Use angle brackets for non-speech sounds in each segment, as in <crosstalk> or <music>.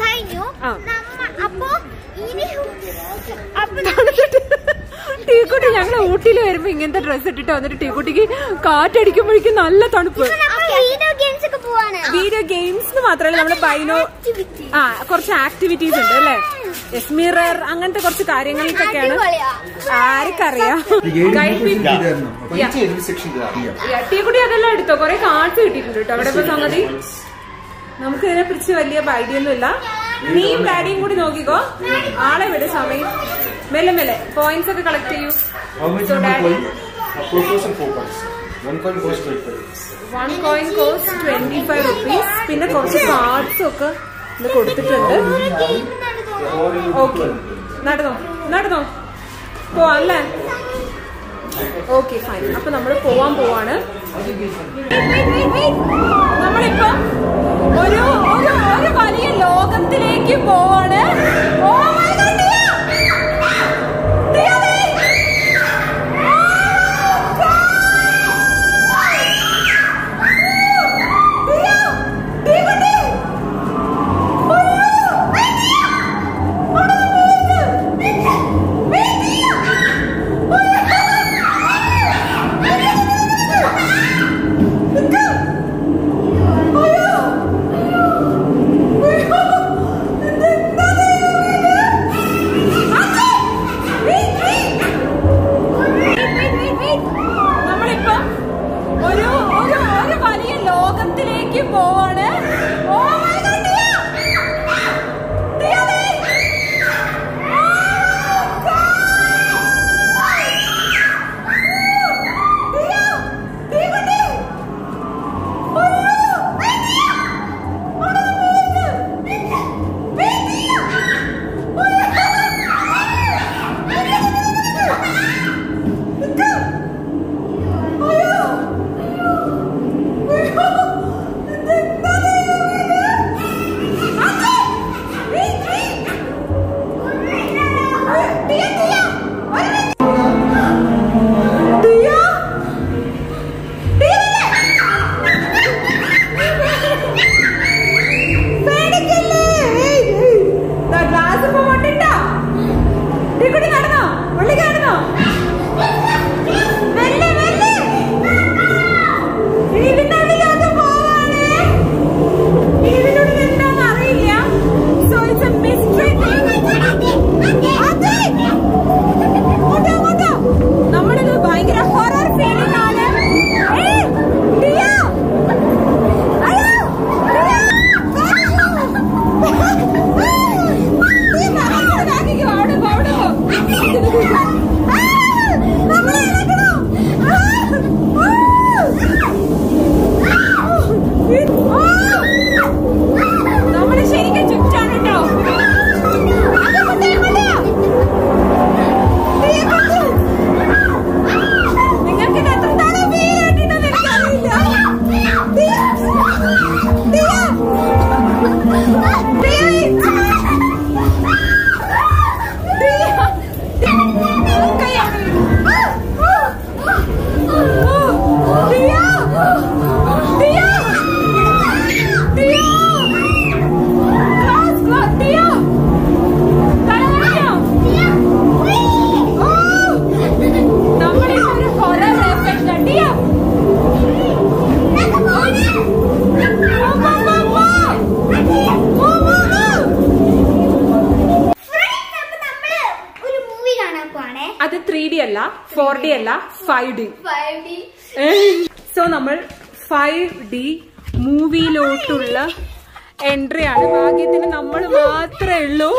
കഴിഞ്ഞല്ലോ അപ്പോ ടീക്കുട്ടി ഞങ്ങളെ ഊട്ടിയിൽ വരുമ്പോ ഇങ്ങനത്തെ ഡ്രസ് ഇട്ടിട്ട് വന്നിട്ട് ടീക്കുട്ടിക്ക് കാറ്റടിക്കുമ്പോഴേക്കും നല്ല തണുപ്പ്. വീഡിയോ ഗെയിംസ് മാത്രമല്ല നമ്മൾ ബൈനോ ആ കുറച്ച് ആക്ടിവിറ്റീസ് ഉണ്ട് അല്ലേ? എസ്മിറർ അങ്ങനത്തെ കുറച്ച് കാര്യങ്ങൾക്കൊക്കെയാണ്. ആർക്കറിയാം? ടീക്കുട്ടി അതെല്ലാം എടുത്തോ? കൊറേ കാർഡ്സ് കിട്ടിയിട്ടുണ്ട് കേട്ടോ? അവിടെ ഇപ്പൊ സംഗതി? നമുക്ക് ഇതിനെ പിടിച്ച് വലിയ ഐഡിയൊന്നുമില്ല നീയും ഡാഡിയും കൂടി നോക്കിക്കോ. ആളെ വിട് സമയം. മെല്ലെ മെല്ലെ. പോയിന്റ്സ് ഒക്കെ കളക്ട് ചെയ്യൂ. One coin cost twenty five rupees പിന്നെ കുറച്ച് കാർഡ്സ് ഒക്കെ ഇത് കൊടുത്തിട്ടുണ്ട്. ഓക്കെ നടന്നോ. നടന്നോ. പോവാല്ലേ? ഓക്കെ ഫൈൻ അപ്പൊ നമ്മൾ പോവാൻ പോവാണ്. നമ്മളിപ്പോ ഒരു ഒരു വലിയ ലോകത്തിലേക്ക് പോവാണ്. ഓ ഫൈവ് ഡി സോ നമ്മൾ ഫൈവ് ഡി മൂവിയിലോട്ടുള്ള എൻട്രി ആണ് ഭാഗ്യത്തിന് നമ്മൾ മാത്രമേ ഉള്ളൂ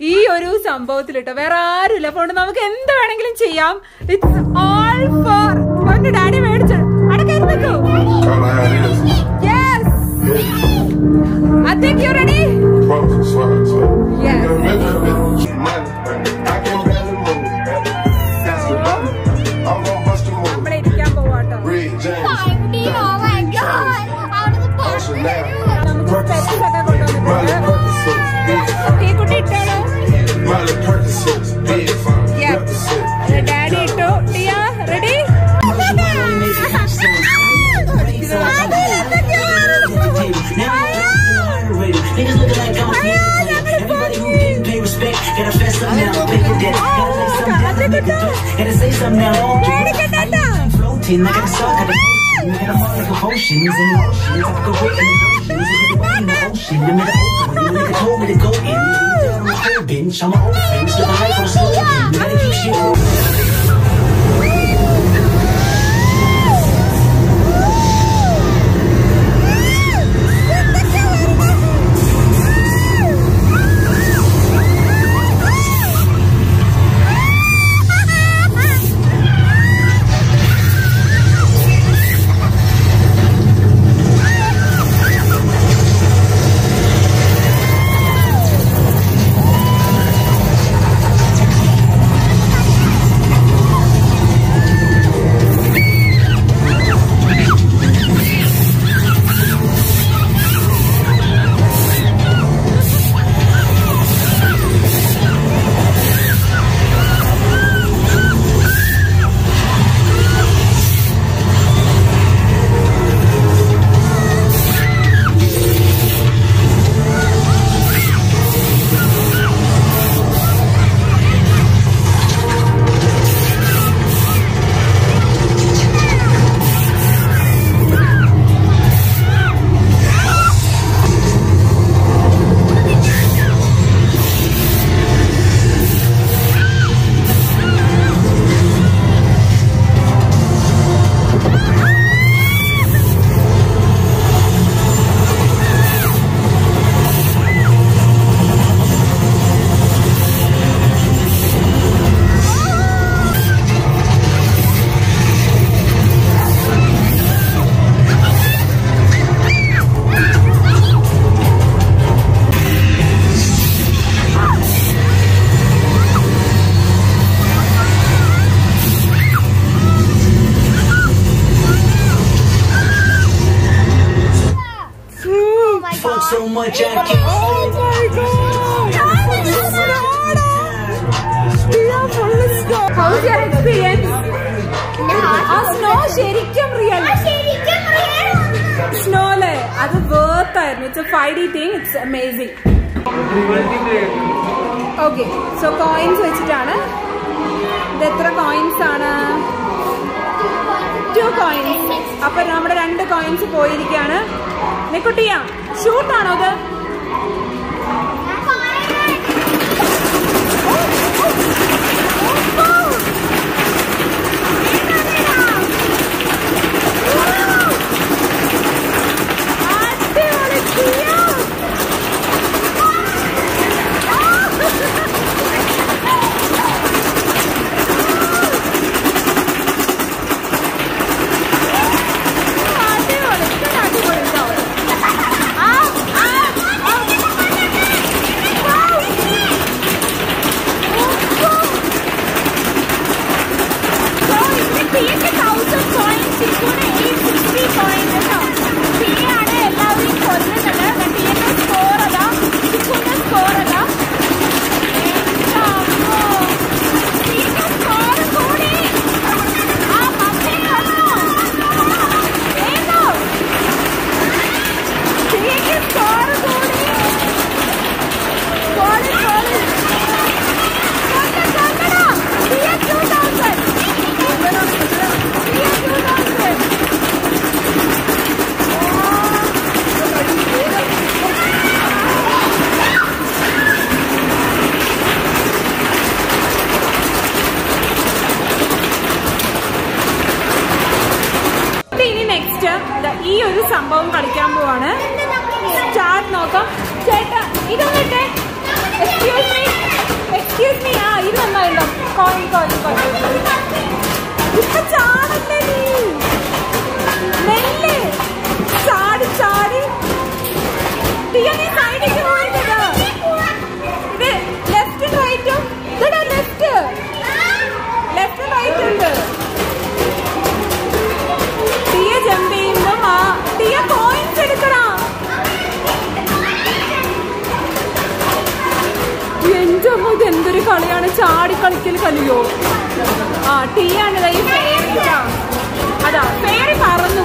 ഈ ഒരു സംഭവത്തിൽ കേട്ടോ വേറെ ആരുമില്ല. അതുകൊണ്ട് നമുക്ക് എന്ത് വേണമെങ്കിലും ചെയ്യാം. It's all for daddy Gotta say something now. Where did I am floating. I gotta start. I gotta I gotta follow the oceans and oceans. I go in the oceans. in the ocean. I'm in the ocean. Nigga <laughs> told me to go in. I'm a whole bench. I'm a whole bench. Look, I'm right from the slow. Gotta keep shit moving. ആയിരുന്നു it's a five D thing it's amazing okay so coins വെച്ചിട്ടാണ്. ഇത് എത്ര coins ആണ്? To coins അപ്പൊ നമ്മുടെ രണ്ട് coins പോയിരിക്കാണ്. നിക്കുട്ടിയ ഷൂട്ടാണോ അത് നോക്കാം ചേട്ടാ ഇതൊന്നിട്ടെ എക്സ്ക്യൂസ് മീ എക്സ്ക്യൂസ് മീ ആ ഇത് നന്നായല്ലോ കോയിൻ കോയിൻ കോയിൻ ഇപ്പൊ ചാടല്ലേ നീ കളിയാണ് ചാടി കളിക്കൽ കളിയോ ആ ടീ ആണ് ഇതാ ഈ ഫേറി അതാ പേര് പറന്നു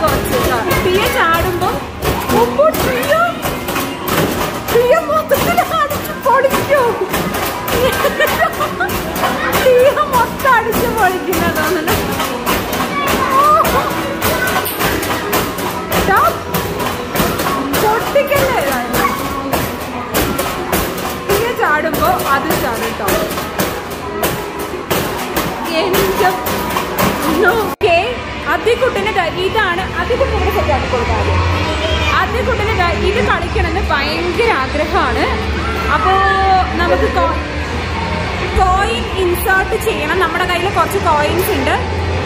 ഇൻസേർട്ട് ചെയ്യണം. നമ്മുടെ കയ്യിൽ കുറച്ച് കോയിൻസ് ഉണ്ട്.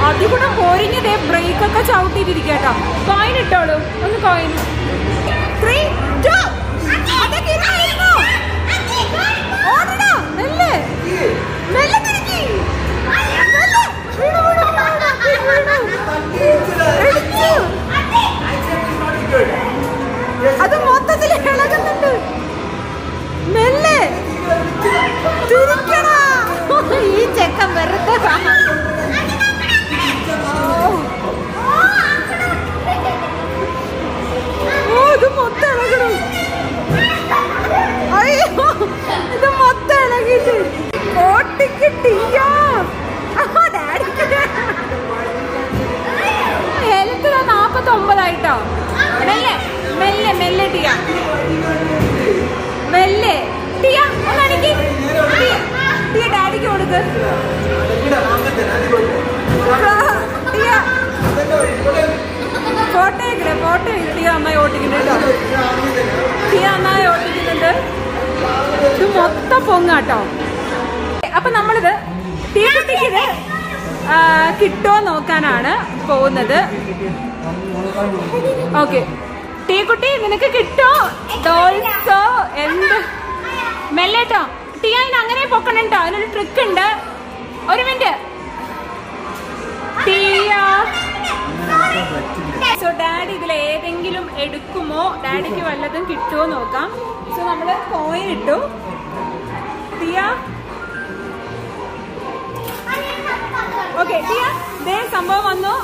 അതുകൂടെ പോരിഞ്ഞതേ ബ്രേക്ക് ഒക്കെ ചവിട്ടിയിട്ടിരിക്കുക കേട്ടോ കോയിൻ ഇട്ടോളൂ. ഒന്ന് കോയിൻ ത്രീ മൊത്തത്തിൽ ഇളകുന്നുണ്ട്. മെല്ലെ. തിരിക്കടാ ഈ ചെക്കൻ വെറുതെ ഫോട്ടോ എടുക്കണേ ഫോട്ടോ ടിയ നന്നായി ഓട്ടിക്കുന്നുണ്ട് ടിയ നന്നായി ഓട്ടിക്കുന്നുണ്ട് ഇത് മൊത്തം പൊങ്ങാട്ടോ അപ്പൊ നമ്മളിത് ടീക്കുട്ടിക്ക് ഇത് കിട്ടോ നോക്കാനാണ് പോകുന്നത് ഓക്കെ ടീക്കുട്ടി നിനക്ക് കിട്ടോ? ഡോൾസോ എന്ത്? മെല്ലേട്ടോ. ടീ അതിന് അങ്ങനെ പൊക്കണുണ്ടോ? അതിനൊരു ട്രിക്ക് ഉണ്ട്. ഒരു മിനിറ്റ് സോ ഡാഡി ഇതിൽ ഏതെങ്കിലും എടുക്കുമോ? ഡാഡിക്ക് വല്ലതും കിട്ടുമോ നോക്കാം. സോ നമ്മൾ കോയിൻ ഇട്ടു. ടിയ ഓക്കെ ടിയ ദേ സംഭവം വന്നു.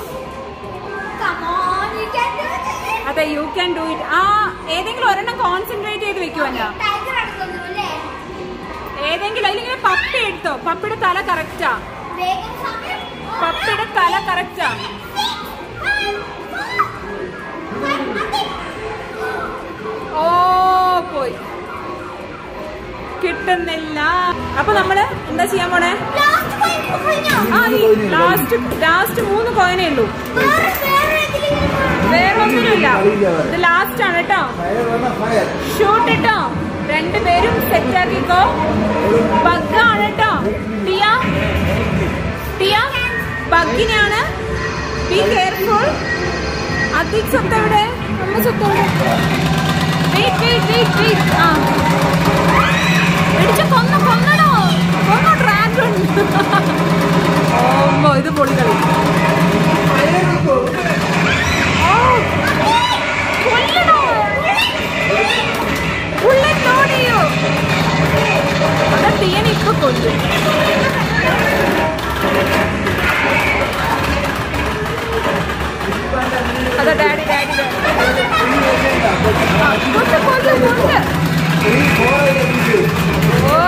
അതെ യു ക്യാൻ ഡു ഇറ്റ് ആ ഏതെങ്കിലും ഒരെണ്ണം കോൺസെൻട്രേറ്റ് ചെയ്ത് വെക്കുമല്ലോ ഏതെങ്കിലും അല്ലെങ്കിൽ പപ്പി എടുത്തോ? പപ്പിയുടെ തല കറക്റ്റാ പപ്പിയുടെ തല കറക്റ്റാ ഓ പോയി. കിട്ടുന്നില്ല. അപ്പൊ നമ്മൾ എന്താ ചെയ്യാൻ പോണേ? ലാസ്റ്റ് ലാസ്റ്റ് മൂന്ന് കോയിനേ ഉള്ളൂ. വേറെ ഒന്നുമില്ല ഇത് ലാസ്റ്റ് ആണ് കേട്ടോ. ഷൂട്ട് കേട്ടോ രണ്ടുപേരും സെറ്റ് ആക്കിക്കോ. ബഗ്ഗാണ് കേട്ടോ. ബഗ്ഗിനെയാണ് ബി കെയർഫുൾ അധിക് സ്വത്ത് എവിടെ? നമ്മുടെ ഇത് ഇപ്പൊ കൊല്ല് കൊല്ല് കൊല്ല് ഓ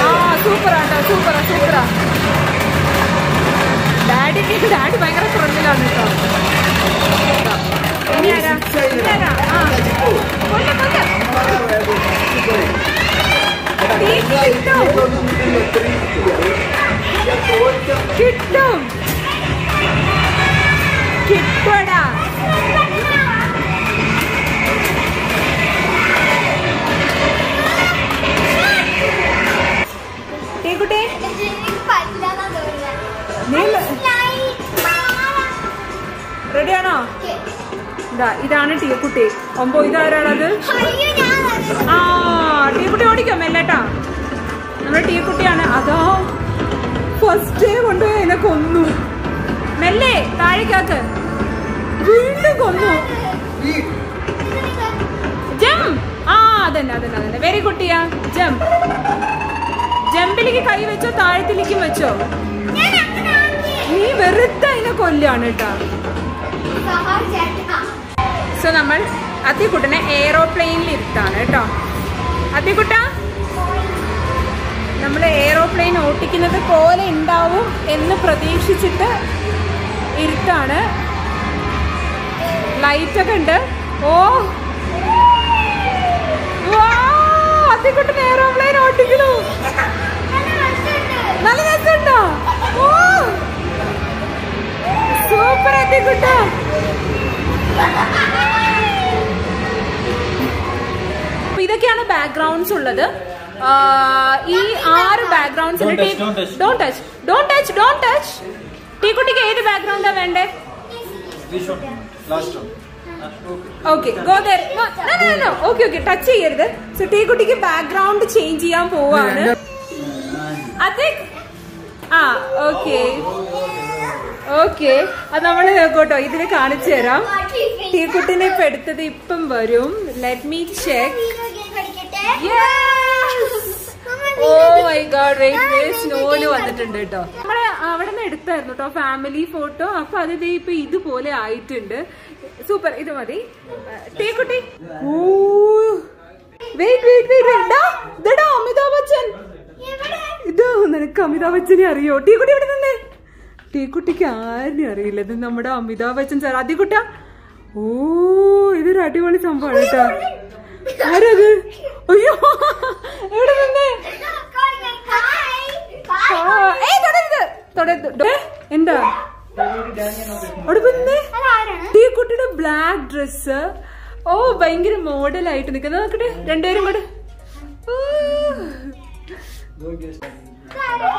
ആ സൂപ്പറാ കേട്ടോ സൂപ്പറാ സൂപ്പറാ. ഡാഡിക്ക് ഡാഡി ഭയങ്കര ത്രില്ലിലാണ് കേട്ടോ. ഇനി ആരാ? ആ കൊല്ല് കൊല്ല് കിട്ടും. കിട്ടും. കിട്ടടാ ഇതാ ഇതാണ് ടീക്കുട്ടി. ഒമ്പോ ഇതാരാണത്? ആ ടീക്കുട്ടി ഓടിക്കോ മെല്ലേട്ടാ. നമ്മുടെ ടീക്കുട്ടിയാണ്. അതോ ഫസ്റ്റ് കൊണ്ടുപോയി അതിനെ കൊന്നു. മെല്ലേ താഴേക്കാക്ക്. വീണ്ടും കൊന്നു. ജം. ആ അതന്നെ അതന്നെ അതന്നെ. വെരി കുട്ടിയാ ജം. ജമ്പിലേക്ക് കൈ വെച്ചോ താഴത്തിലേക്കും വെച്ചോ? നീ വെറുതെ അതിനെ കൊല്ലാണ് കേട്ടാ. സോ നമ്മൾ അതികുട്ടനെ എയറോപ്ലെയിനിൽ ഇരുത്താണ് കേട്ടോ. അതികുട്ട നമ്മൾ എയറോപ്ലെയിൻ ഓട്ടിക്കുന്നത് പോലെ ഉണ്ടാവും എന്ന് പ്രതീക്ഷിച്ചിട്ട് ഇരുത്താണ്. ലൈറ്റൊക്കെ ഉണ്ട്. ഓ! അത്തിക്കുട്ടൻ എയറോപ്ലെയിൻ ഓട്ടിക്കണു നല്ല രസമുണ്ടോ? ഓ! സൂപ്പർ അപ്പൊ ഇതൊക്കെയാണ് ബാക്ക്ഗ്രൗണ്ട്സ് ഉള്ളത്. ഈ ആറ് backgrounds don't touch don't touch don't touch ടീക്കുട്ടിക്ക് ഏത് ബാക്ക്ഗ്രൗണ്ടാ വേണ്ടേ. Okay go there okay okay touch ചെയ്യരുത്. സോ ടീക്കുട്ടിക്ക് ബാക്ക്ഗ്രൗണ്ട് ചേഞ്ച് ചെയ്യാൻ പോവാണ്. അതെ ആ ഓക്കെ ഓക്കെ അത് നമ്മൾ കേട്ടോ ഇതിന് കാണിച്ചു തരാം. തീക്കുട്ടിനെ ഇപ്പൊ എടുത്തത് ഇപ്പം വരും. Let me check oh my god സ്നോയിൽ വന്നിട്ടുണ്ട് കേട്ടോ. നമ്മൾ അവിടെ നിന്ന് എടുത്തായിരുന്നു കേട്ടോ ഫാമിലി ഫോട്ടോ അപ്പൊ അത് ഇപ്പൊ ഇതുപോലെ ആയിട്ടുണ്ട്. സൂപ്പർ ഇത് മതി. തീക്കുട്ടി ഓ wait wait wait Amitabh Bachchan. ഇതാ നിനക്ക് അമിതാഭ് ബച്ചനെ അറിയോ? ടീക്കുട്ടി ഇവിടെ നിന്നേ? ടീക്കുട്ടിക്ക് ആരും അറിയില്ല? ഇത് നമ്മുടെ അമിതാഭ് ബച്ചൻ സാർ. ആദ്യക്കുട്ട ഓ ഇതൊരു അടിപൊളി സംഭവമാണ് കേട്ടോ. ആരത്? അയ്യോ എവിടെ എന്താ? തീക്കുട്ടിയുടെ ബ്ലാക്ക് ഡ്രസ് ഓ ഭയങ്കര മോഡലായിട്ട് നിൽക്കുന്നത്. നോക്കട്ടെ രണ്ടുപേരും കൂടെ.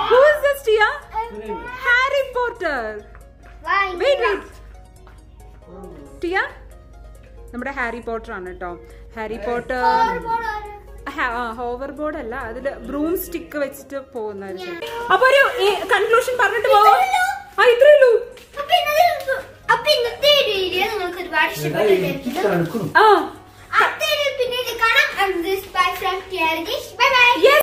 Who's this, Tia? Harry Potter. Wait wait Tia നമ്മുടെ ഹാരി പോട്ടർ ആണ് കേട്ടോ ഹാരി പോട്ടർ ഹോവർ ബോർഡ് അല്ല. അതിൽ ബ്രൂം സ്റ്റിക്ക് വെച്ചിട്ട് പോകുന്നതായിരിക്കും. അപ്പൊ ഒരു കൺക്ലൂഷൻ പറഞ്ഞിട്ട് പോവോ? ആ ഇത്രേ ഉള്ളൂ. നിങ്ങൾക്ക് ആ. പിന്നെ ബൈ ബൈ